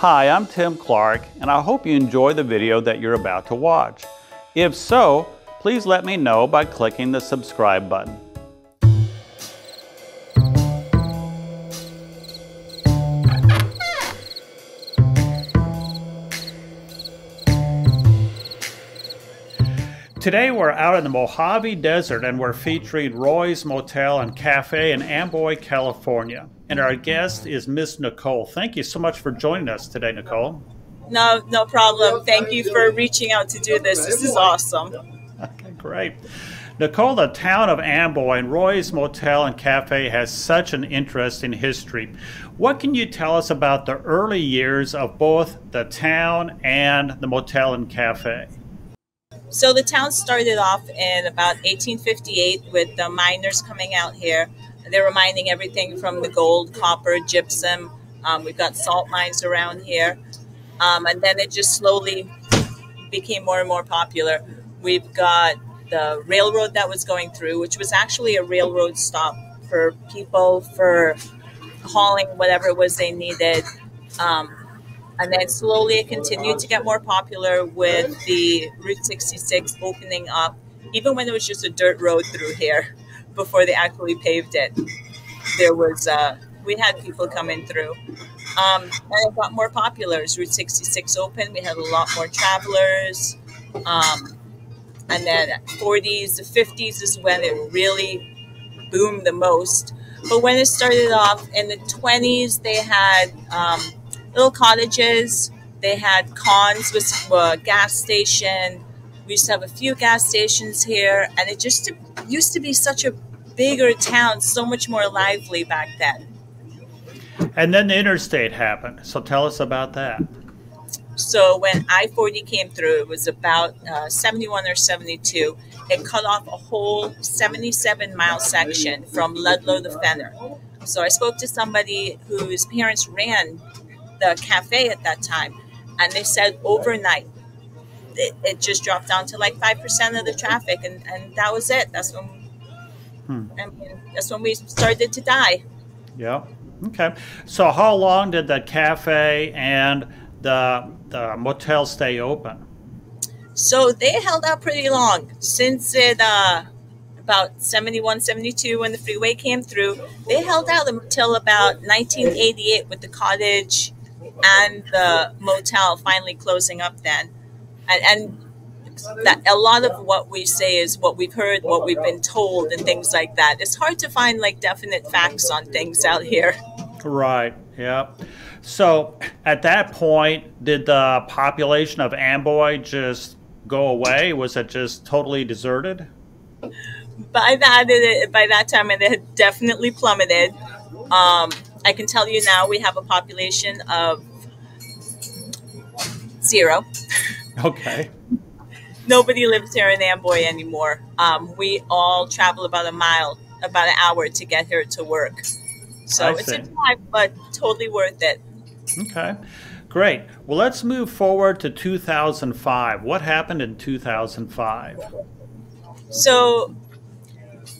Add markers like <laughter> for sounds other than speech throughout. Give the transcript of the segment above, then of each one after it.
Hi, I'm Tim Clark, and I hope you enjoy the video that you're about to watch. If so, please let me know by clicking the subscribe button. Today we're out in the Mojave Desert and we're featuring Roy's Motel and Cafe in Amboy, California. And our guest is Miss Nicole. Thank you so much for joining us today, Nicole. No, no problem. Thank you for reaching out to do this. This is awesome. Okay, great. Nicole, the town of Amboy and Roy's Motel and Cafe has such an interesting history. What can you tell us about the early years of both the town and the motel and cafe? So the town started off in about 1858 with the miners coming out here. They were mining everything from the gold, copper, gypsum. Um, we've got salt mines around here. Um, and then it just slowly became more and more popular. We've got the railroad that was going through, which was actually a railroad stop for people for hauling whatever it was they needed. Um, and then slowly it continued to get more popular with the Route 66 opening up, even when it was just a dirt road through here <laughs> before they actually paved it. There was, uh, we had people coming through. Um, and it got more popular as Route 66 opened. We had a lot more travelers. Um, and then 40s, the 50s is when it really boomed the most. But when it started off in the 20s, they had um, little cottages. They had cons with a gas station. We used to have a few gas stations here, and it just used to be such a bigger town, so much more lively back then. And then the interstate happened. So tell us about that. So when I 40 came through, it was about uh, 71 or 72. It cut off a whole 77 mile section from Ludlow to Fenner. So I spoke to somebody whose parents ran the cafe at that time, and they said overnight it, it just dropped down to like five percent of the traffic, and, and that was it. That's when hmm. I mean, that's when we started to die. Yeah. Okay. So how long did the cafe and the the motel stay open? So they held out pretty long since it uh, about 71, 72 when the freeway came through. They held out until about 1988 with the cottage and the motel finally closing up then. And, and that a lot of what we say is what we've heard, what we've been told, and things like that. It's hard to find like definite facts on things out here. Right. Yeah. So at that point, did the population of Amboy just go away? Was it just totally deserted? By that, it, by that time, it had definitely plummeted. Um, I can tell you now, we have a population of zero. Okay. Nobody lives here in Amboy anymore. Um, we all travel about a mile, about an hour to get here to work. So I it's see. a drive, but totally worth it. Okay, great. Well, let's move forward to 2005. What happened in 2005? So,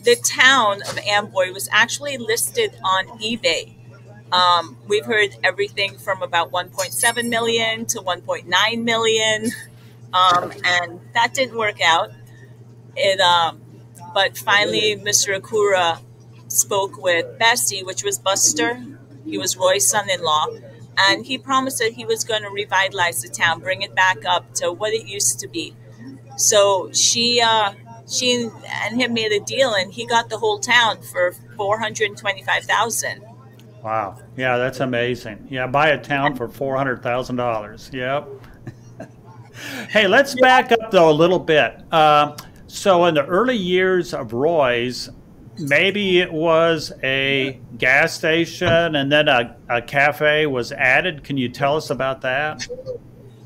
the town of Amboy was actually listed on eBay um, we've heard everything from about 1.7 million to 1.9 million, um, and that didn't work out. It, um, but finally, Mr. Okura spoke with Bessie, which was Buster. He was Roy's son-in-law, and he promised that he was going to revitalize the town, bring it back up to what it used to be. So she, uh, she and him made a deal, and he got the whole town for four hundred twenty-five thousand. Wow. Yeah, that's amazing. Yeah, buy a town for $400,000. Yep. <laughs> hey, let's back up though a little bit. Uh, so, in the early years of Roy's, maybe it was a gas station and then a, a cafe was added. Can you tell us about that?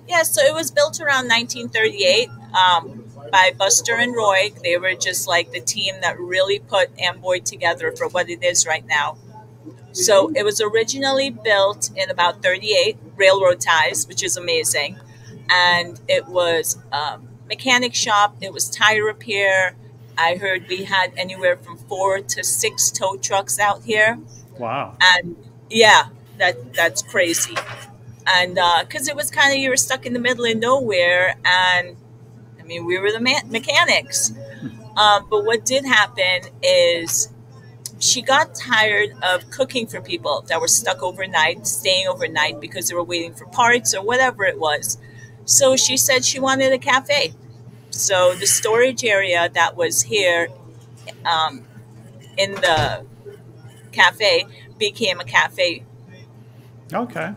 Yeah, so it was built around 1938 um, by Buster and Roy. They were just like the team that really put Amboy together for what it is right now. So it was originally built in about 38 railroad ties, which is amazing. And it was a mechanic shop, it was tire repair. I heard we had anywhere from four to six tow trucks out here. Wow. And yeah, that that's crazy. and because uh, it was kind of you were stuck in the middle of nowhere, and I mean we were the me- mechanics. Um, but what did happen is she got tired of cooking for people that were stuck overnight, staying overnight because they were waiting for parts or whatever it was. So she said she wanted a cafe. So the storage area that was here um, in the cafe became a cafe. Okay,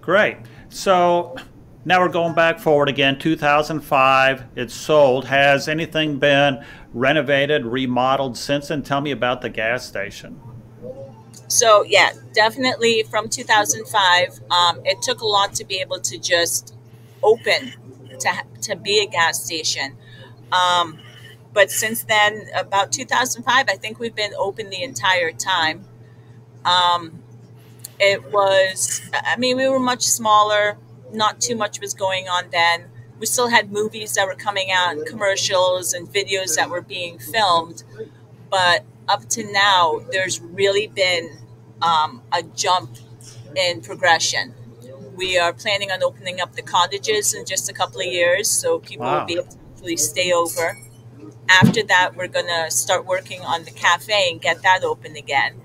great. So now we're going back forward again. 2005, it's sold. Has anything been renovated, remodeled since then? Tell me about the gas station. So yeah, definitely from 2005. Um, it took a lot to be able to just open to to be a gas station. Um, but since then, about 2005, I think we've been open the entire time. Um, it was, I mean, we were much smaller. Not too much was going on then. We still had movies that were coming out, and commercials and videos that were being filmed. But up to now, there's really been um, a jump in progression. We are planning on opening up the cottages in just a couple of years, so people wow. will be able to actually stay over. After that, we're going to start working on the cafe and get that open again.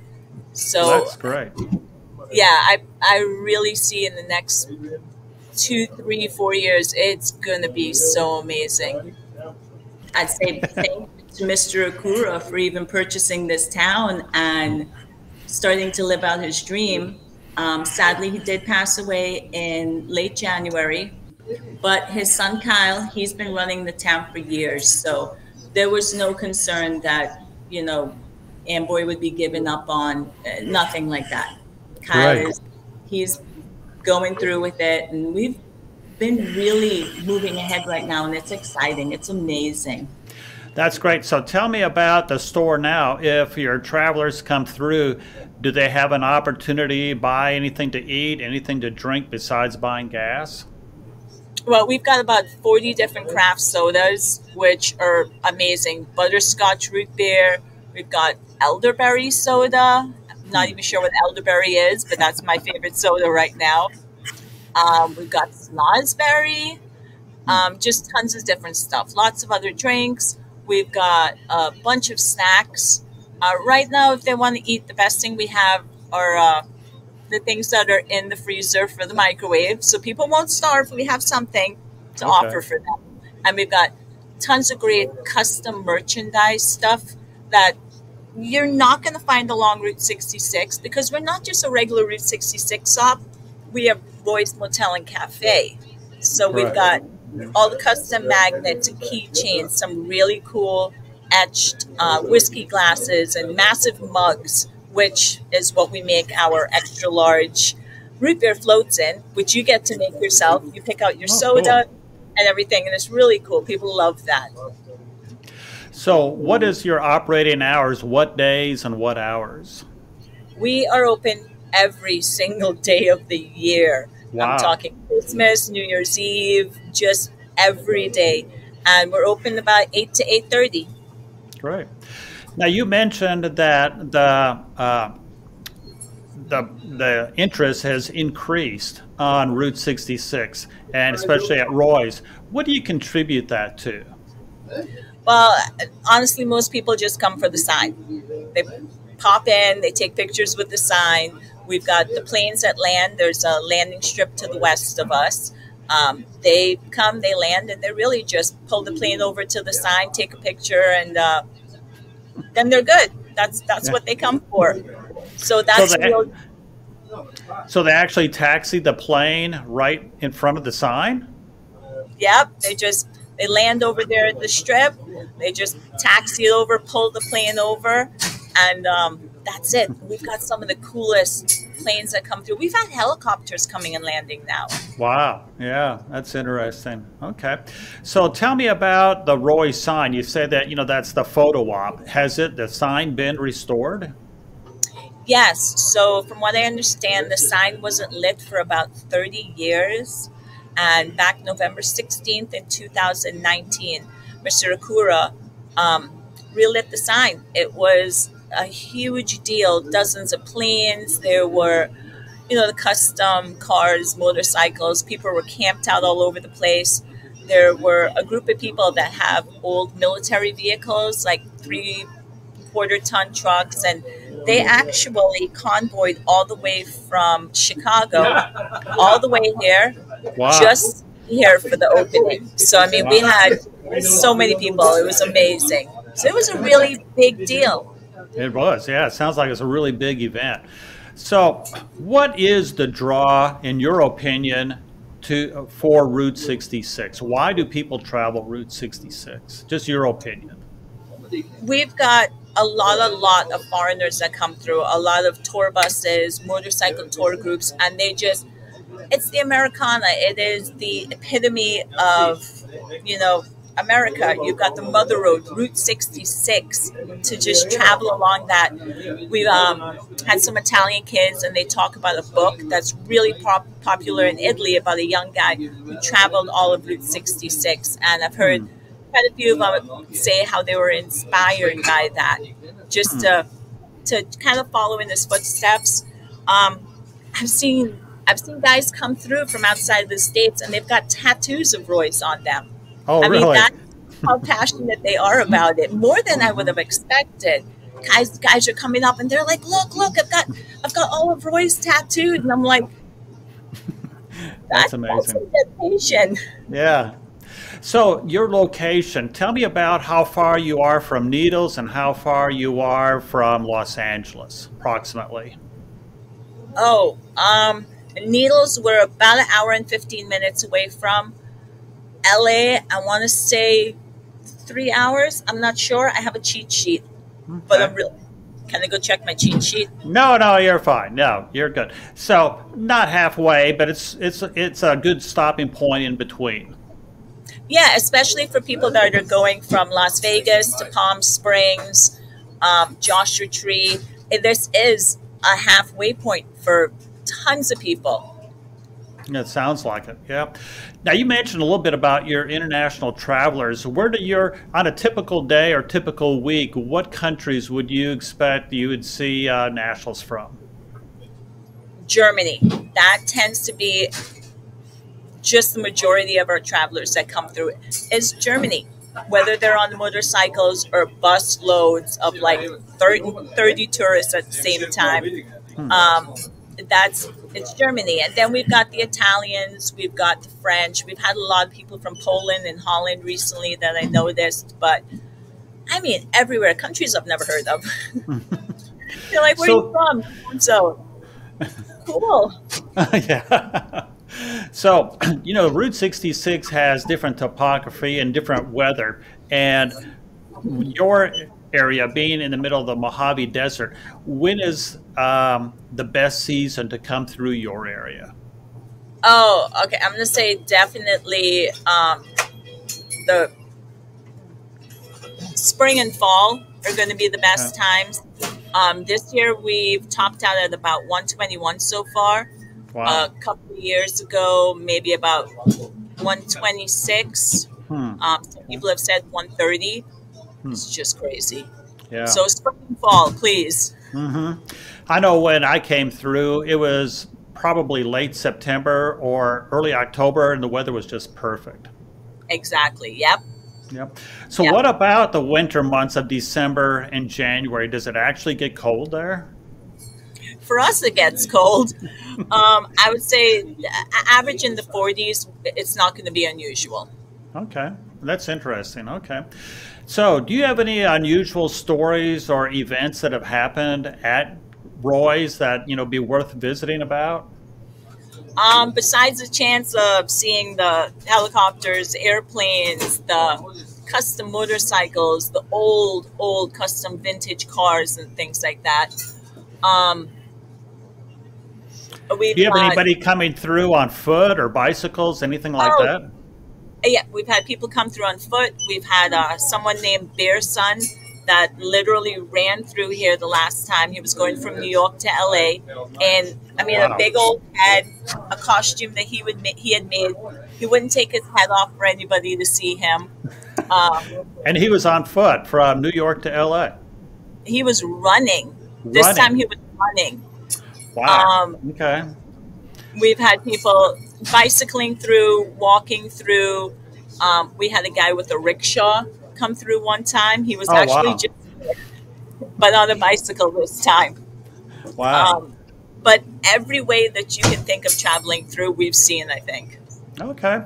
So that's great. Yeah, I I really see in the next two, three, four years, it's gonna be so amazing. I'd say thank you to Mr. Okura for even purchasing this town and starting to live out his dream. Um, sadly, he did pass away in late January, but his son Kyle, he's been running the town for years. So there was no concern that, you know, Amboy would be given up on, uh, nothing like that. Kyle right. is, he's going through with it, and we've been really moving ahead right now, and it's exciting. It's amazing. That's great. So tell me about the store now. If your travelers come through, do they have an opportunity buy anything to eat, anything to drink besides buying gas? Well, we've got about 40 different craft sodas, which are amazing. Butterscotch root beer. We've got elderberry soda. Not even sure what elderberry is, but that's my favorite soda right now. Um, we've got snozberry, um, just tons of different stuff. Lots of other drinks. We've got a bunch of snacks. Uh, right now, if they want to eat, the best thing we have are uh, the things that are in the freezer for the microwave. So people won't starve. We have something to okay. offer for them. And we've got tons of great custom merchandise stuff that you're not going to find along Route 66 because we're not just a regular Route 66 shop. We have Roy's Motel and Cafe. So we've got all the custom magnets and keychains, some really cool etched uh, whiskey glasses and massive mugs, which is what we make our extra large root beer floats in, which you get to make yourself. You pick out your oh, soda and everything, and it's really cool. People love that. So, what is your operating hours? What days and what hours? We are open every single day of the year. Wow. I'm talking Christmas, New Year's Eve, just every day, and we're open about eight to eight thirty. Great. Now you mentioned that the uh, the the interest has increased on Route 66, and especially at Roy's. What do you contribute that to? Well, honestly, most people just come for the sign. They pop in, they take pictures with the sign. We've got the planes that land. There's a landing strip to the west of us. Um, they come, they land, and they really just pull the plane over to the sign, take a picture, and uh, then they're good. That's that's yeah. what they come for. So that's so they, real. So they actually taxi the plane right in front of the sign. Yep, they just they land over there at the strip. They just taxi it over, pull the plane over, and um, that's it. We've got some of the coolest planes that come through. We've had helicopters coming and landing now. Wow. Yeah, that's interesting. Okay. So tell me about the Roy sign. You said that, you know, that's the photo op. Has it, the sign been restored? Yes. So from what I understand, the sign wasn't lit for about 30 years. And back November 16th in 2019, Mr. Okura um, relit the sign. It was a huge deal, dozens of planes. There were you know, the custom cars, motorcycles. People were camped out all over the place. There were a group of people that have old military vehicles, like three quarter ton trucks, and they actually convoyed all the way from Chicago <laughs> all the way here, Wow. just here for the opening. So, I mean, we had so many people. It was amazing. So, it was a really big deal. It was, yeah. It sounds like it's a really big event. So, what is the draw, in your opinion, to for Route 66? Why do people travel Route 66? Just your opinion. we've got a lot, a lot of foreigners that come through, a lot of tour buses, motorcycle tour groups, and they just, it's the Americana. It is the epitome of, you know, America. You've got the Mother Road, Route 66, to just travel along that. We've um, had some Italian kids, and they talk about a book that's really pop- popular in Italy about a young guy who traveled all of Route 66. And I've heard quite a few of them say how they were inspired by that, just to to kind of follow in his footsteps. Um, I've seen I've seen guys come through from outside the states, and they've got tattoos of Roy's on them. Oh, I mean, that's how passionate they are about it, more than I would have expected. Guys, guys are coming up and they're like, "Look, look! I've got, I've got all of Roy's tattooed," and I'm like, <laughs> That's That's amazing. Yeah. So, your location, tell me about how far you are from Needles and how far you are from Los Angeles, approximately. Oh, um, Needles, we're about an hour and 15 minutes away from. LA, I want to say three hours. I'm not sure. I have a cheat sheet, but I'm real. Can I go check my cheat sheet? No, no, you're fine. No, you're good. So, not halfway, but it's it's it's a good stopping point in between. Yeah, especially for people that are going from Las Vegas to Palm Springs, um, Joshua Tree. This is a halfway point for tons of people. It sounds like it. Yeah. Now you mentioned a little bit about your international travelers. Where do your on a typical day or typical week? What countries would you expect you would see uh, nationals from? Germany. That tends to be just the majority of our travelers that come through is Germany. Whether they're on motorcycles or bus loads of like 30, 30 tourists at the same time. Um, that's it's Germany. And then we've got the Italians, we've got the French, we've had a lot of people from Poland and Holland recently that I noticed, but I mean everywhere, countries I've never heard of. <laughs> They're like, where So- are you from? So cool. <laughs> yeah. So, <clears throat> you know, Route 66 has different topography and different weather. And your area being in the middle of the Mojave Desert, when is um, the best season to come through your area? Oh, okay. I'm gonna say definitely um, the spring and fall are going to be the best times. Um, this year we've topped out at about 121 so far. Wow. A couple of years ago, maybe about 126. Hmm. Um, some people have said 130. It's just crazy. Yeah. So spring and fall, please. Mm-hmm. I know when I came through, it was probably late September or early October, and the weather was just perfect. Exactly. Yep. Yep. So, Yeah. what about the winter months of December and January? Does it actually get cold there? For us, it gets cold. Um, I would say average in the 40s. It's not going to be unusual. Okay, that's interesting. Okay. So, do you have any unusual stories or events that have happened at Roy's that you know be worth visiting about? Um, besides the chance of seeing the helicopters, airplanes, the custom motorcycles, the old, old custom vintage cars, and things like that. Um, we've Do you have anybody coming through on foot or bicycles, anything like Oh. that? Yeah, we've had people come through on foot. We've had uh, someone named Bearsun that literally ran through here the last time. He was going from New York to LA, and I mean, Wow. a big old head, a costume that he would he had made. He wouldn't take his head off for anybody to see him. Um, And he was on foot from New York to LA. he was running. This time he was running. Wow. Um, okay. We've had people bicycling through, walking through. Um, we had a guy with a rickshaw come through one time. He was oh, actually wow. just, but on a bicycle this time. Wow. Um, but every way that you can think of traveling through, we've seen, I think. Okay.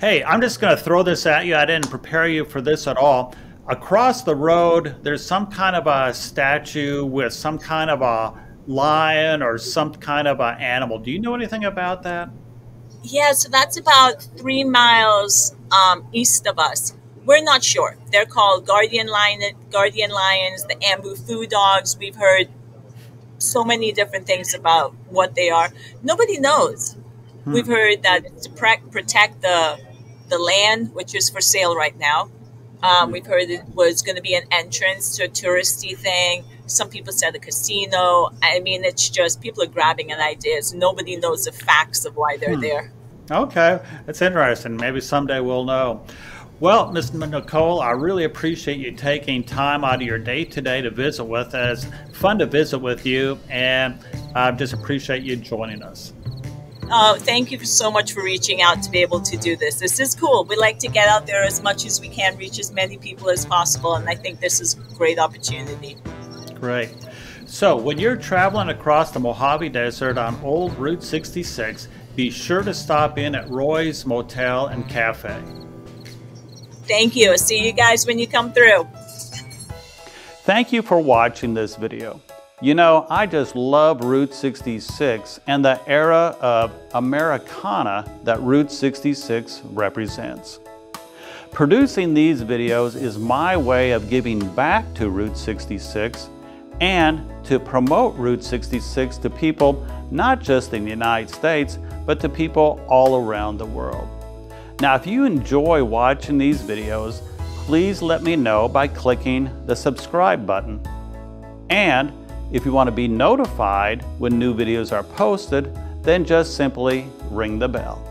Hey, I'm just going to throw this at you. I didn't prepare you for this at all. Across the road, there's some kind of a statue with some kind of a lion or some kind of an animal. Do you know anything about that? Yeah, so that's about three miles um, east of us. We're not sure. They're called guardian lion, guardian lions, the Amboy Fu dogs. We've heard so many different things about what they are. Nobody knows. Hmm. We've heard that it's to protect the the land, which is for sale right now. Um, we've heard it was going to be an entrance to a touristy thing. Some people said a casino. I mean, it's just people are grabbing at ideas. Nobody knows the facts of why they're hmm. there. Okay, that's interesting. Maybe someday we'll know. Well, Ms. Nicole, I really appreciate you taking time out of your day today to visit with us. Fun to visit with you, and I just appreciate you joining us. Oh, thank you so much for reaching out to be able to do this. This is cool. We like to get out there as much as we can, reach as many people as possible, and I think this is a great opportunity. Great. So, when you're traveling across the Mojave Desert on Old Route 66, be sure to stop in at Roy's Motel and Cafe. Thank you. See you guys when you come through. Thank you for watching this video. You know, I just love Route 66 and the era of Americana that Route 66 represents. Producing these videos is my way of giving back to Route 66 and to promote Route 66 to people not just in the United States, but to people all around the world. Now, if you enjoy watching these videos, please let me know by clicking the subscribe button. And if you want to be notified when new videos are posted, then just simply ring the bell.